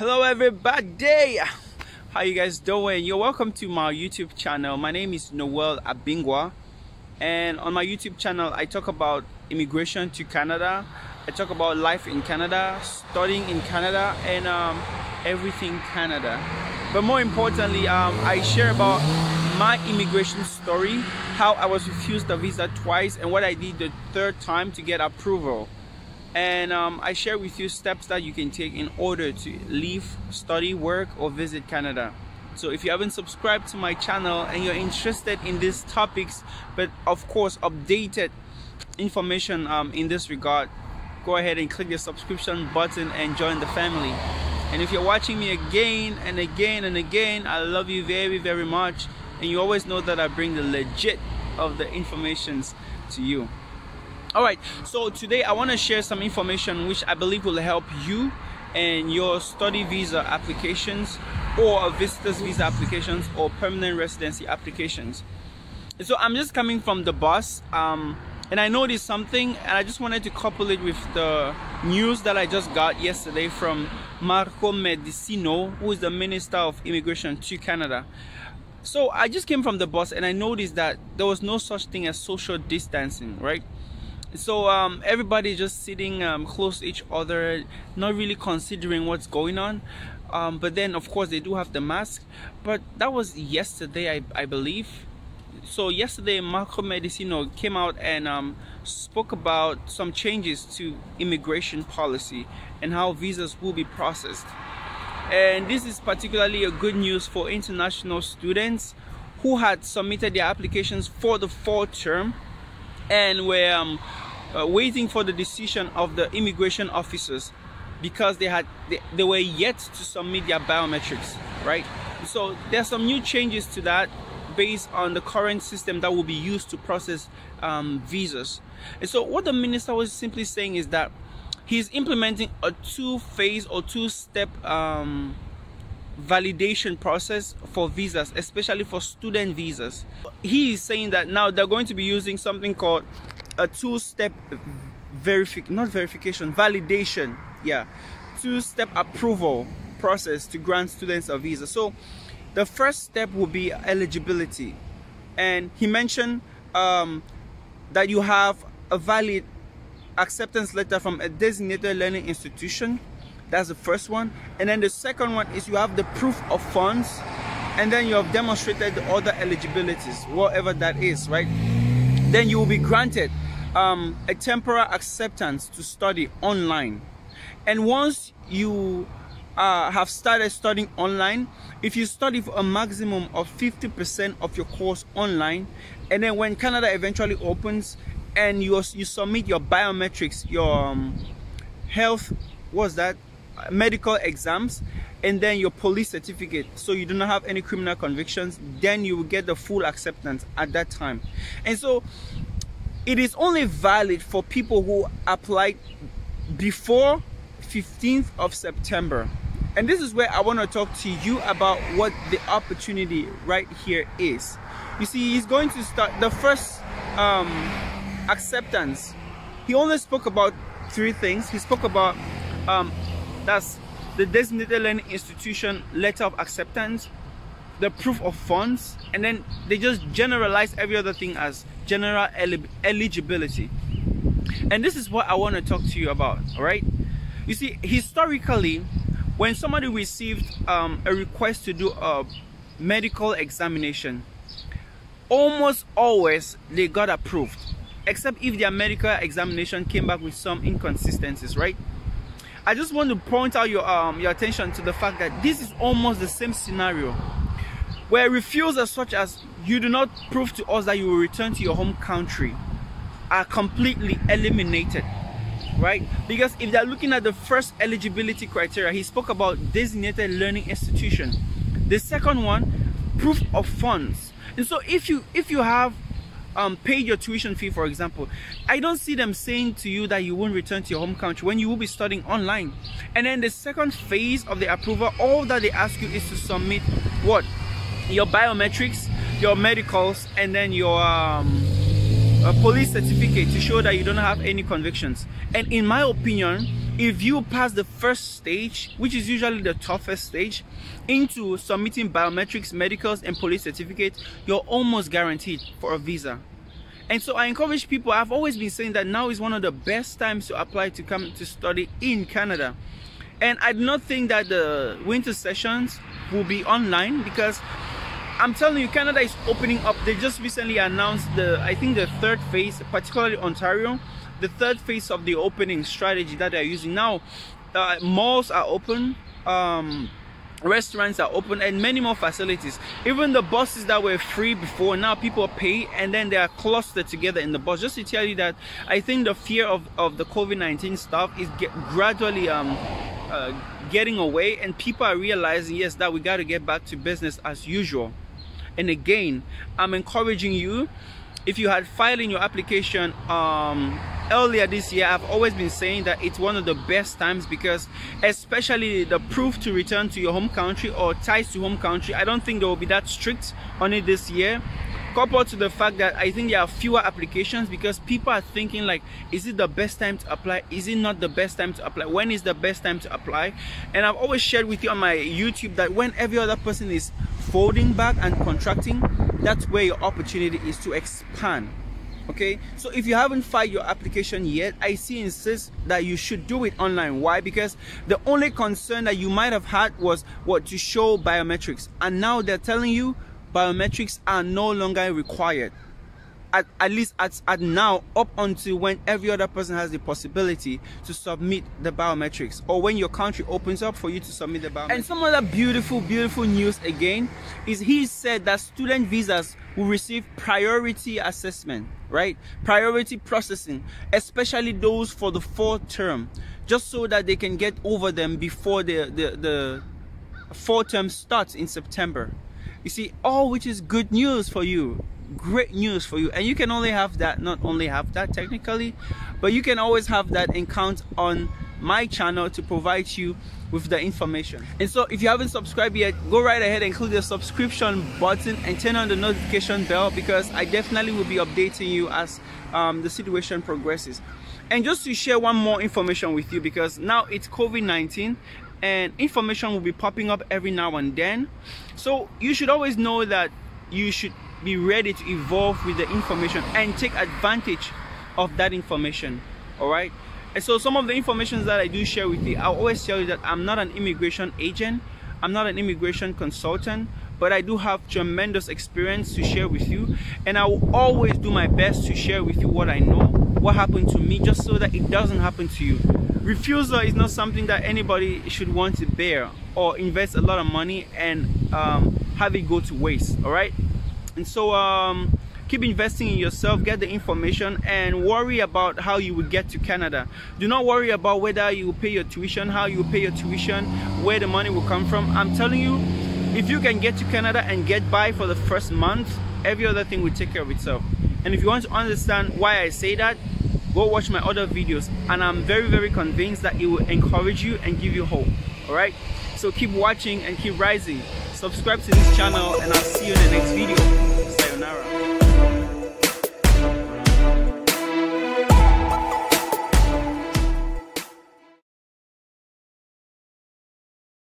hello everybody. How you guys doing? You're welcome to my youtube channel. My name is noel abingwa and on my youtube channel i talk about immigration to canada. I talk about life in canada studying in canada and um, everything canada. But more importantly um, i share about my immigration story how i was refused a visa twice and what i did the third time to get approval and um, I share with you steps that you can take in order to leave, study, work, or visit Canada. So if you haven't subscribed to my channel and you're interested in these topics, but of course updated information um, in this regard, go ahead and click the subscription button and join the family. And if you're watching me again and again and again, I love you very, very much. And you always know that I bring the legit of the informations to you all right so today i want to share some information which i believe will help you and your study visa applications or visitors visa applications or permanent residency applications. So i'm just coming from the bus um, and i noticed something and i just wanted to couple it with the news that i just got yesterday from marco mendicino who is the minister of immigration to canada. So i just came from the bus and i noticed that there was no such thing as social distancing right so um, everybody just sitting um, close to each other not really considering what's going on. Um, but then of course they do have the mask. But that was yesterday I, I believe. So yesterday Marco Mendicino came out and um, spoke about some changes to immigration policy and how visas will be processed. And this is particularly a good news for international students who had submitted their applications for the fall term and were um, uh, waiting for the decision of the immigration officers because they had they, they were yet to submit their biometrics right? So there's some new changes to that based on the current system that will be used to process um, visas. And so what the minister was simply saying is that he's implementing a two-phase or two-step um, validation process for visas especially for student visas. He is saying that now they're going to be using something called a two-step verification not verification validation yeah two-step approval process to grant students a visa. So the first step will be eligibility. And he mentioned um, that you have a valid acceptance letter from a designated learning institution that's the first one. And then the second one is you have the proof of funds and then you have demonstrated the other eligibilities whatever that is right? Then you will be granted um, a temporary acceptance to study online. And once you uh, have started studying online if you study for a maximum of 50% of your course online and then when Canada eventually opens and you, you submit your biometrics your um, health was that medical exams and then your police certificate. So you do not have any criminal convictions then you will get the full acceptance at that time. And so it is only valid for people who applied before 15th of September. And this is where I want to talk to you about what the opportunity right here is. You see he's going to start the first um, acceptance. He only spoke about three things. He spoke about um, that's the designated learning institution letter of acceptance the proof of funds and then they just generalize every other thing as general eligibility. And this is what i want to talk to you about all right you see historically when somebody received um, a request to do a medical examination almost always they got approved except if their medical examination came back with some inconsistencies right I just want to point out your um, your attention to the fact that this is almost the same scenario where refusals such as you do not prove to us that you will return to your home country are completely eliminated right? Because if they're looking at the first eligibility criteria he spoke about designated learning institution. The second one proof of funds. And so if you if you have um, paid your tuition fee, for example, I don't see them saying to you that you won't return to your home country when you will be studying online. And then the second phase of the approval, all that they ask you is to submit what? Your biometrics, your medicals, and then your um, police certificate to show that you don't have any convictions. And in my opinion, if you pass the first stage which is usually the toughest stage into submitting biometrics medicals and police certificates you're almost guaranteed for a visa and so i encourage people i've always been saying that now is one of the best times to apply to come to study in canada and i do not think that the winter sessions will be online because I'm telling you, Canada is opening up. They just recently announced the, I think the third phase, particularly Ontario, the third phase of the opening strategy that they're using now. Uh, malls are open, um, restaurants are open, and many more facilities. Even the buses that were free before, now people pay, and then they are clustered together in the bus. Just to tell you that I think the fear of, of the COVID-19 stuff is get, gradually um, uh, getting away, and people are realizing, yes, that we got to get back to business as usual and again i'm encouraging you if you had filed in your application um, earlier this year i've always been saying that it's one of the best times because especially the proof to return to your home country or ties to home country i don't think they will be that strict on it this year coupled to the fact that I think there are fewer applications because people are thinking like is it the best time to apply? Is it not the best time to apply? When is the best time to apply? And I've always shared with you on my YouTube that when every other person is folding back and contracting that's where your opportunity is to expand okay? So if you haven't filed your application yet i see insist that you should do it online. Why? Because the only concern that you might have had was what to show biometrics. And now they're telling you biometrics are no longer required at, at least at, at now up until when every other person has the possibility to submit the biometrics or when your country opens up for you to submit the biometrics. And some other beautiful, beautiful news again is he said that student visas will receive priority assessment, right? Priority processing, especially those for the fourth term, just so that they can get over them before the, the, the fourth term starts in September. You see, all which is good news for you great news for you. And you can only have that not only have that technically but you can always have that and count on my channel to provide you with the information. And so if you haven't subscribed yet go right ahead and click the subscription button and turn on the notification bell because i definitely will be updating you as um, the situation progresses. And just to share one more information with you because now it's covid-19 and information will be popping up every now and then. So you should always know that you should be ready to evolve with the information and take advantage of that information all right? And so some of the information that i do share with you i always tell you that i'm not an immigration agent. I'm not an immigration consultant but i do have tremendous experience to share with you. And i will always do my best to share with you what i know what happened to me just so that it doesn't happen to you refusal is not something that anybody should want to bear or invest a lot of money and um, have it go to waste all right? And so um, keep investing in yourself get the information and worry about how you will get to Canada. Do not worry about whether you will pay your tuition how you pay your tuition where the money will come from. I'm telling you if you can get to Canada and get by for the first month every other thing will take care of itself. And if you want to understand why I say that go watch my other videos and I'm very very convinced that it will encourage you and give you hope all right? So keep watching and keep rising. Subscribe to this channel and I'll see you in the next video. Sayonara